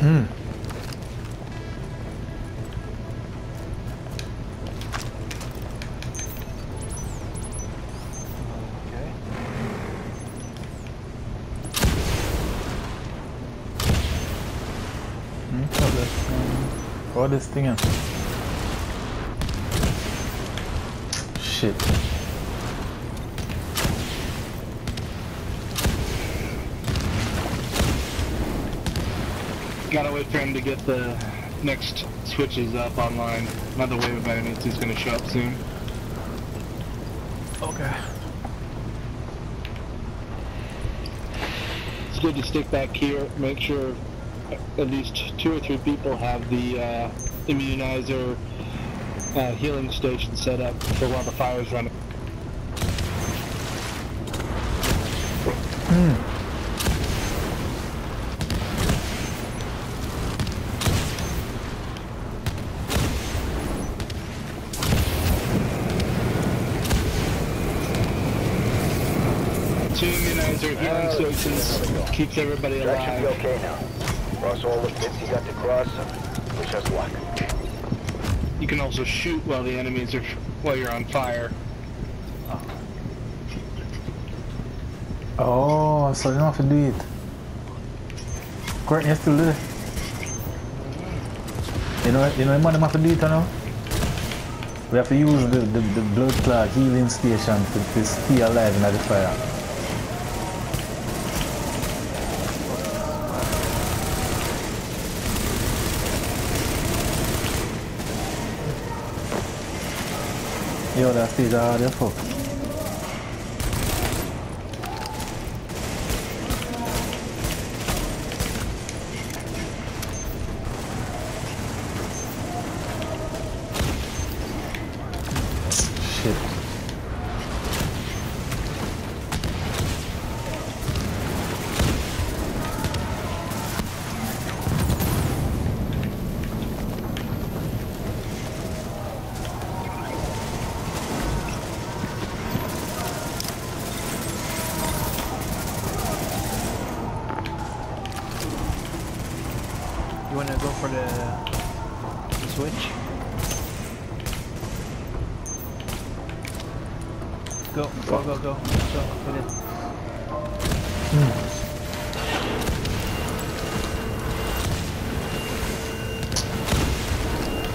Hmm. Okay. Hmm, what this, um, what this thing is? Shit. Gotta wait for him to get the next switches up online. Another wave of enemies is gonna show up soon. Okay. It's good to stick back here, make sure at least two or three people have the uh, immunizer uh, healing station set up for while the fire's running. Two immunizer healing keeps everybody That should be alive. okay now. Cross all the bits you got to cross and wish us luck. You can also shoot while the enemies are while you're on fire. Oh, so you don't have to do it. Correct, you still do it. You know, you know, man, them have to do it now. We have to use the, the, the blood clot healing station to, to stay alive in the fire. Yo, that stage already fuck. go. Let's go. Get it. Hmm.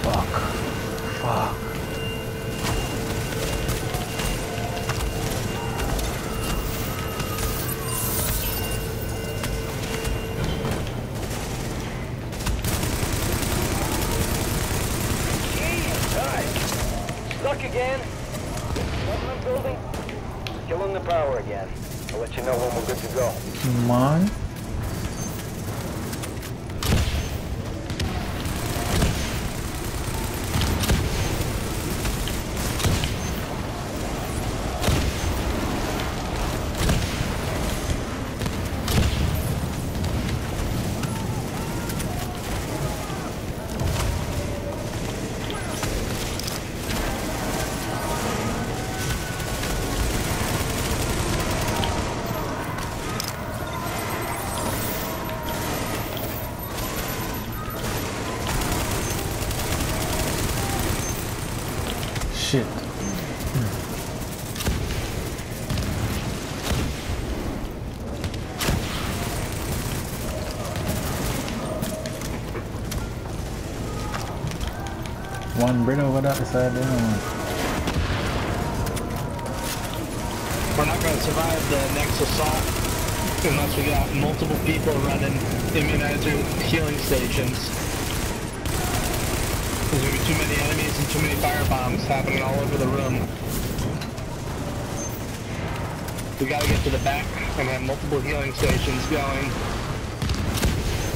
Fuck. Fuck. Shit. One bread over that side there. We're not going to survive the next assault unless we got multiple people running immunizer healing stations. There's going to be too many enemies and too many fire bombs happening all over the room. We got to get to the back and have multiple healing stations going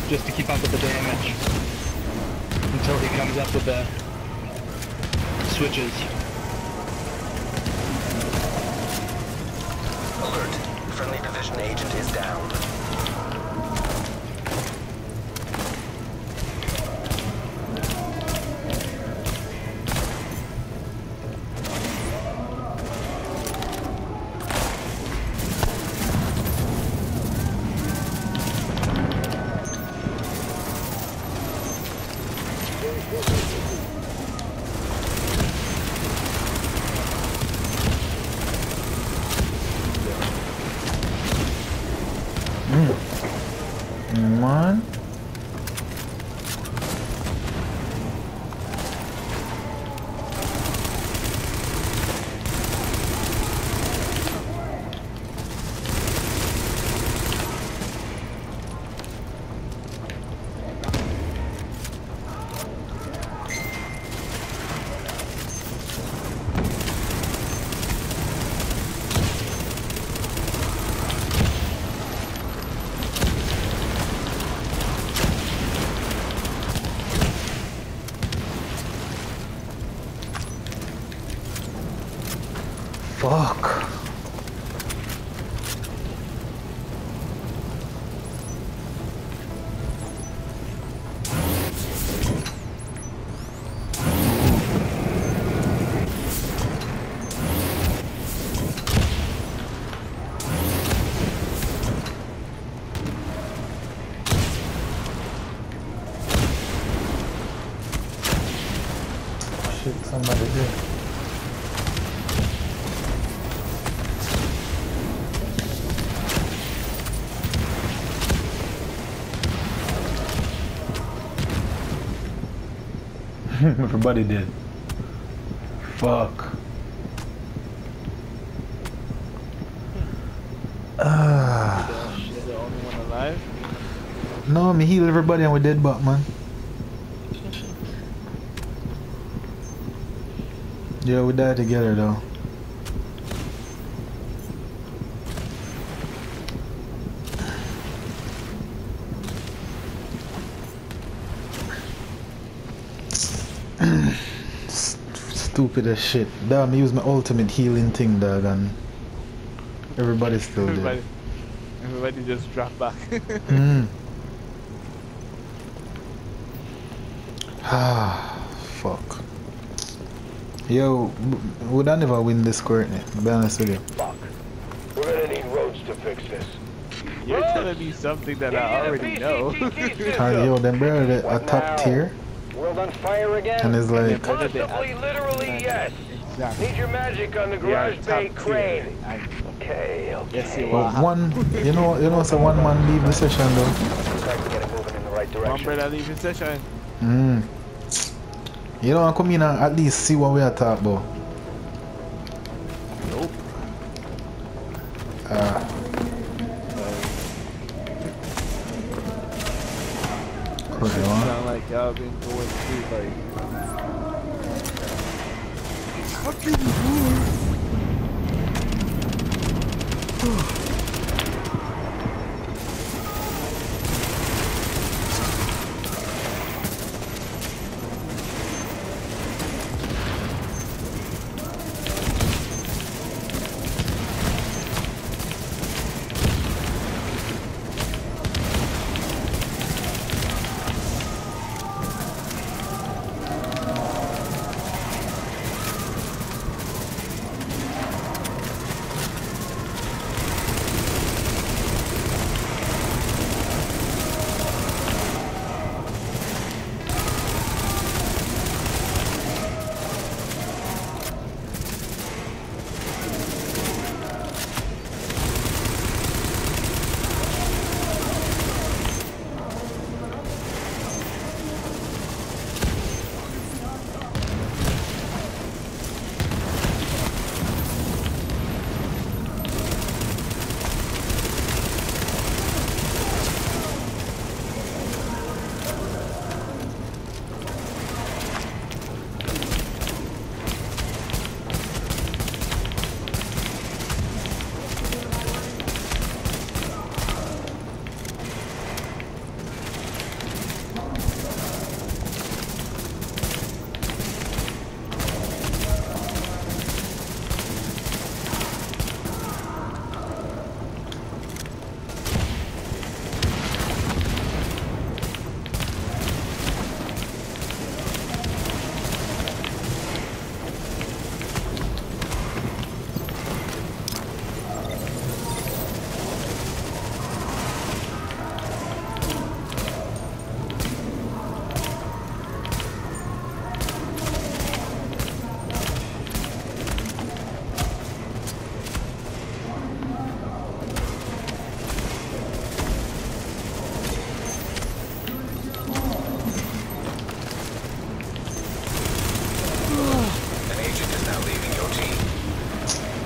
just to keep up with the damage until he comes up with the switches. Alert. Friendly division agent is down. Come on. Somebody did. Everybody did. Fuck. Ah. She's the only one alive. No, heal everybody and we dead back, man. Yeah, we died together though. Stupid as shit. Damn, use my ultimate healing thing, dog, and everybody's still Everybody, dead. everybody just dropped back. Mm. Ah, fuck. Yo, w- would I never win this Courtney? To be honest with you. Fuck. We're gonna need roads to fix this. You're telling me something that I already know. PCT system. Yo, them brother the- a What top now? tier, World on fire again? and it's like, Possibly, literally, yes. Exactly. Need your magic on the We are garage bay top crane. tier. I- Okay, okay. Yes, you but are. one, you know, you know, so one man leave the session though. Looks like we're getting moving in the right One direction. brother leaving session. Mm. You know, I come in and at least see what we are talking about. Nope. Ah. Could you want? Sound like y'all been going through like. An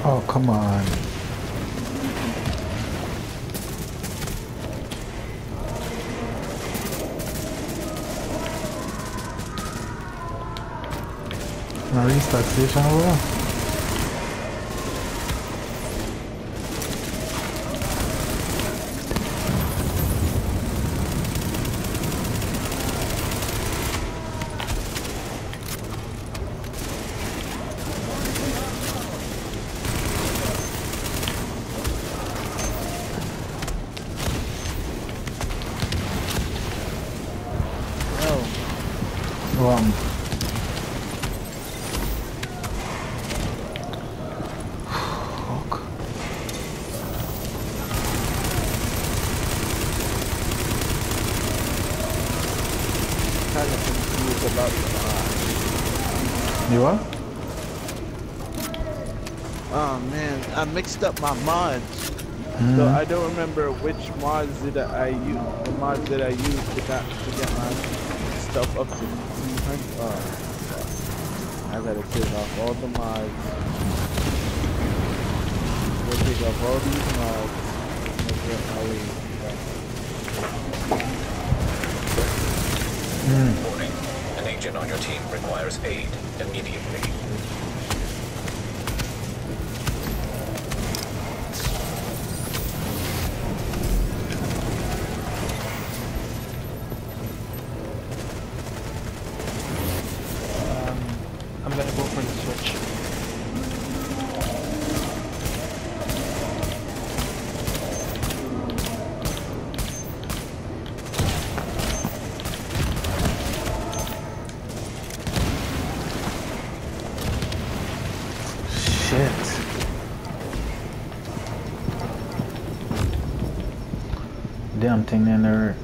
Oh, come on. Now restart station Um, fuck. kind of confused about the mod. You what? Oh man, I mixed up my mods. Mm-hmm. So I don't remember which mods did I use. The mods that I used to, got, to get my stuff up to 200. Oh, fuck. I gotta take off all the mods. Gotta take off all these mods. and get my way back. Warning. An agent on your team requires aid immediately. Damn thing in there.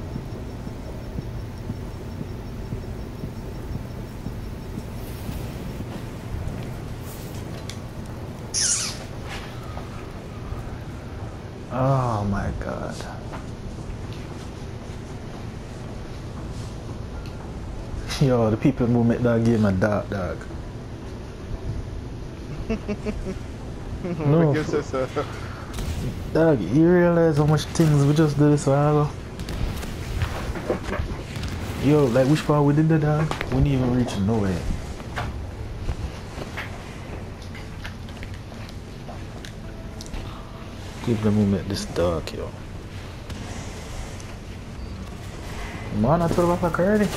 Oh my god. Yo, the people who make that game a dark dog. No, Gives us a Dog, you realize how much things we just did this while ago? Yo, like which part we did the dog? We didn't even reach nowhere. Keep the movement this dark, yo. Man, I thought about already.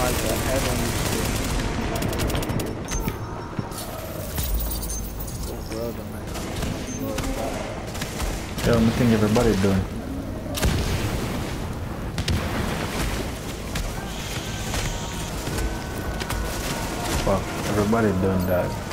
Which mods I had on. Oh think everybody's doing. Fuck, everybody doing that.